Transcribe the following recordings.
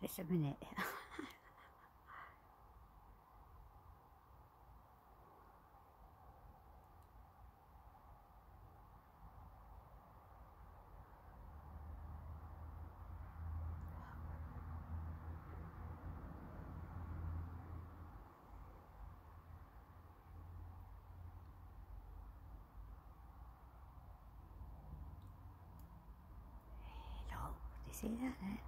Just a minute. Hello, you see that there?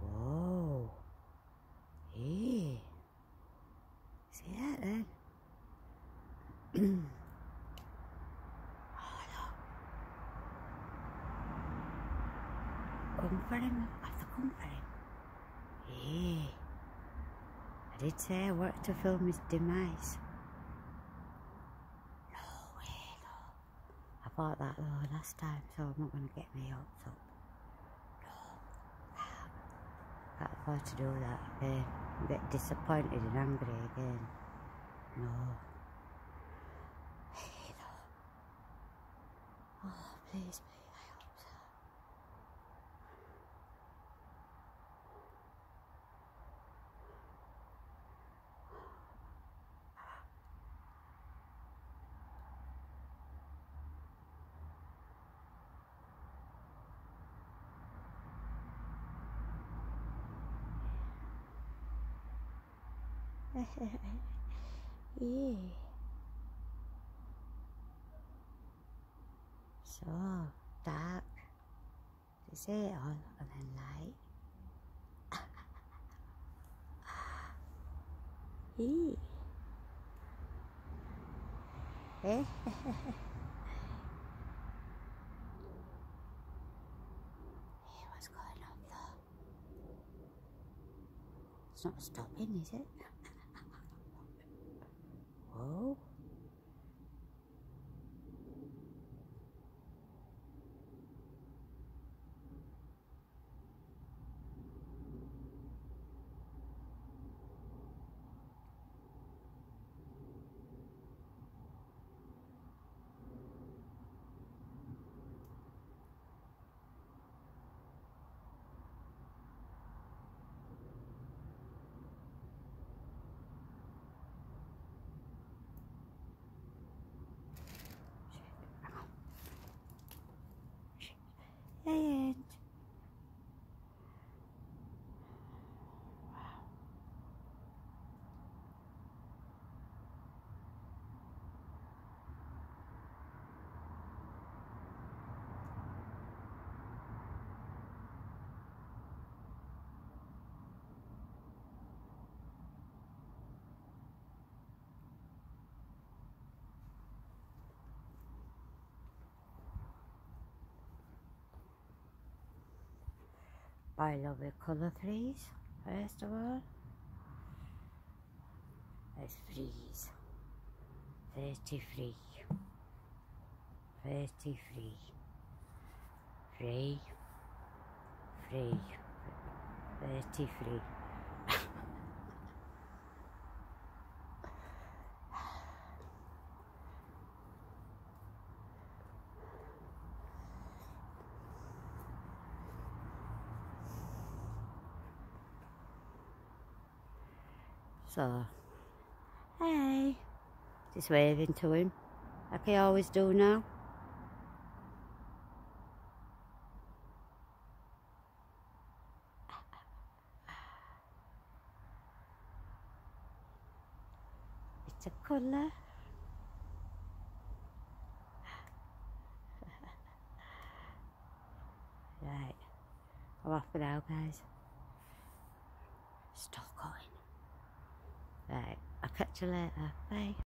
Whoa. Hey. See that then? oh, look. Come for him. I have to come for him. Hey. I did say I worked to film his demise. No way, no. I bought that though last time, so I'm not going to get my hopes up. No. Can't afford to do that again. Get disappointed and angry again. No. Hey, no. Oh, please be. yeah. So dark. See it all and then light. yeah. Eh? It's not stopping, is it? And I love the colour threes, first of all. Let's freeze. 33. 33. Free. Free. 33. So, hey, just waving to him, like I always do now. It's a colour. right, I'm off for now, guys. Still going. I'll catch you later. Bye.